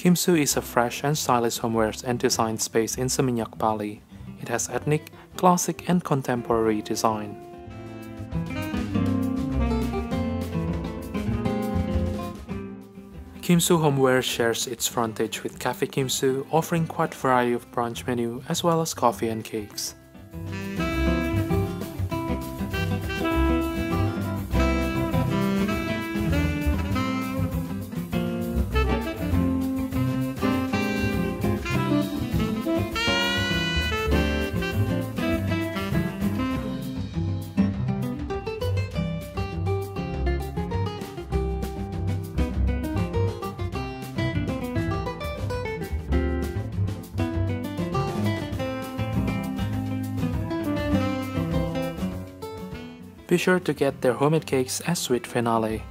Kim Soo is a fresh and stylish homewares and design space in Seminyak, Bali. It has ethnic, classic and contemporary design. Kim Soo Homeware shares its frontage with Cafe Kim Soo, offering quite variety of brunch menu as well as coffee and cakes. Be sure to get their homemade cakes as sweet finale.